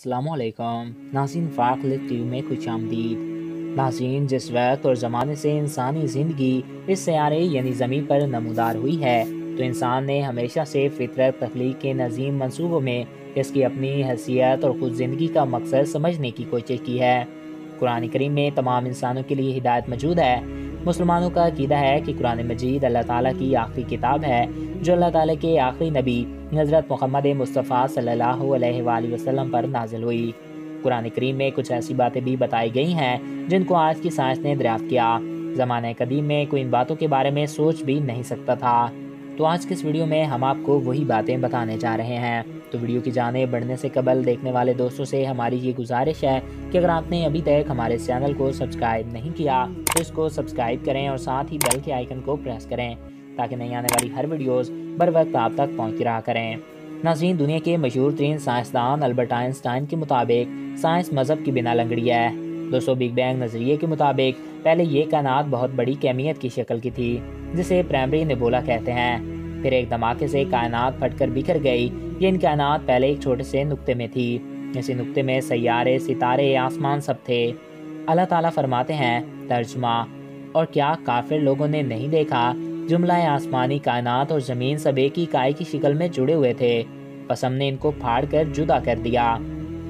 अल्लाम नाजिन फ़ाकल TV में खुश आमदीद। नाजिन जिस वक्त और ज़माने से इंसानी ज़िंदगी इस सारे यानी ज़मीन पर नमदार हुई है तो इंसान ने हमेशा से फितरत, तख्लीक के नजीम मनसूबों में इसकी अपनी हैसियत और खुद ज़िंदगी का मकसद समझने की कोशिश की है। कुरान करीम में तमाम इंसानों के लिए हिदायत मौजूद है। मुसलमानों का अकीदा है कि कुरान मजीद अल्लाह ताला की आखिरी किताब है, जो अल्लाह ताला के आखिरी नबी हज़रत मोहम्मद मुस्तफ़ा सल्लल्लाहु अलैहि वसल्लम पर नाजिल हुई। कुरान करीम में कुछ ऐसी बातें भी बताई गई हैं, जिनको आज की साइंस ने दरियाफ्त किया। ज़माने कदीम में कोई इन बातों के बारे में सोच भी नहीं सकता था। तो आज के इस वीडियो में हम आपको वही बातें बताने जा रहे हैं। तो वीडियो की जाने, बढ़ने से कबल देखने वाले दोस्तों से हमारी ये गुजारिश है कि अगर आपने अभी तक हमारे चैनल को सब्सक्राइब नहीं किया तो इसको सब्सक्राइब करें और साथ ही बेल के आइकन को प्रेस करें, ताकि नई आने वाली हर वीडियोस बर वक्त आप तक पहुँच रहा करें। नाजीन दुनिया के मशहूर तरीन साइंसदान अल्बर्ट आइंस्टाइन के मुताबिक साइंस मज़हब की बिना लंगड़ी है। दोस्तों, बिग बैंग नज़रिए के मुताबिक, पहले ये कायनात बहुत बड़ी कैमियत की शक्ल की थी, जिसे प्राइमरी नेबोला कहते हैं। फिर एक धमाके से कायनात फटकर बिखर गई। ये इन कायनात पहले एक छोटे से नुक्ते में थी। इसी नुक्ते में सैारे सितारे, आसमान सब थे। अल्लाह ताला फरमाते हैं, तर्जमा, और क्या काफिर लोगों ने नहीं देखा? जुमला आसमानी कायनात और ज़मीन सब एक ही काय की शिकल में जुड़े हुए थे। बस हमने इनको फाड़ कर जुदा कर दिया।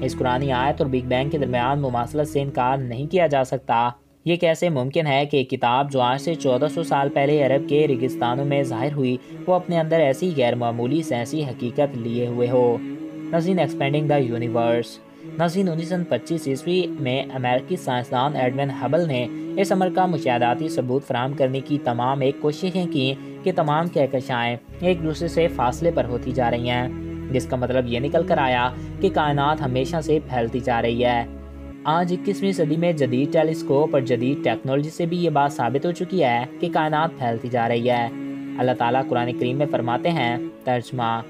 इस कुरानी आयत और बिग बैंग के दरमियान मुमासलत से इनकार नहीं किया जा सकता। ये कैसे मुमकिन है कि किताब जो आज से 1400 साल पहले अरब के रेगिस्तानों में ज़ाहिर हुई, वो अपने अंदर ऐसी गैर मामूली सैंसी हकीकत लिए हुए हो? नजीन एक्सपेंडिंग द यूनिवर्स। नजीन उन्नीस सौ पच्चीस ईस्वी में अमेरिकी साइंसदान एडविन हबल ने इस अमर का मुशादाती सबूत फराम करने की तमाम एक कोशिशें की कि तमाम कहकशाएँ एक दूसरे से फासले पर होती जा रही हैं, जिसका मतलब ये निकल कर आया कि कायनात हमेशा से फैलती जा रही है। आज इक्कीसवीं सदी में जदीद टेलीस्कोप और जदीद टेक्नोलॉजी से भी ये बात साबित हो चुकी है कि कायनात फैलती जा रही है। अल्लाह ताला कुरान करीम में फरमाते हैं, तर्जमा,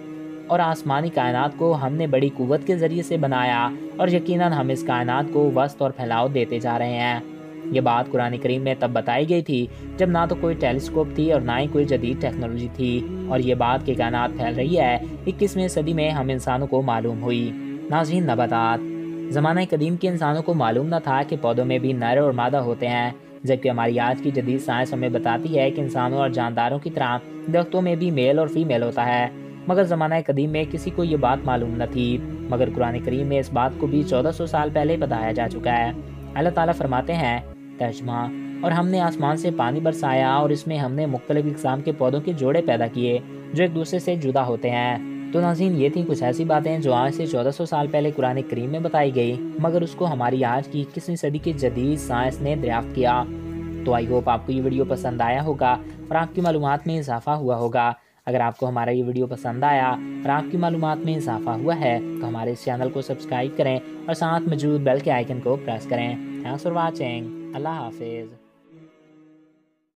और आसमानी कायनात को हमने बड़ी कुवत के ज़रिए से बनाया और यकीनन हम इस कायनात को वस्त और फैलाव देते जा रहे हैं। ये बात कुरान करीम में तब बताई गई थी जब ना तो कोई टेलीस्कोप थी और ना ही कोई जदीद टेक्नोलॉजी थी, और ये बात कि कायनात फैल रही है, इक्कीसवीं सदी में हम इंसानों को मालूम हुई। नाजीन नबातात ज़माना कदीम के इंसानों को मालूम न था कि पौधों में भी नर और मादा होते हैं, जबकि हमारी आज की जदीद साइंस हमें बताती है कि इंसानों और जानदारों की तरह दरख्तों में भी मेल और फीमेल होता है। मगर ज़माना कदीम में किसी को ये बात मालूम न थी, मगर कुरान करीम में इस बात को भी 1400 साल पहले बताया जा चुका है। अल्लाह ताला फरमाते हैं, तर्जमा, और हमने आसमान से पानी बरसाया और इसमें हमने मुख्तलिफ़ इकसाम के पौधों के जोड़े पैदा किए, जो एक दूसरे से जुदा होते हैं। तो नाजीन ये थी कुछ ऐसी बातें जो आज से 1400 साल पहले कुरान करीम में बताई गई, मगर उसको हमारी आज की इक्कीसवीं सदी की जदीद साइंस ने दरियाफ्त किया। तो आई होप आपको ये वीडियो पसंद आया होगा और आपकी मालूम में इजाफा हुआ होगा। अगर आपको हमारा ये वीडियो पसंद आया और आपकी मालूम में इजाफा हुआ है तो हमारे इस चैनल को सब्सक्राइब करें और साथ मौजूद बेल के आइकन को प्रेस करें। Thanks for watching. अल्लाह हाफिज़।